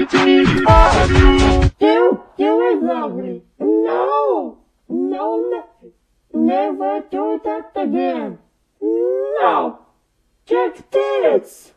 Oh, you, you were lovely. No, no. Never do that again. No, check this.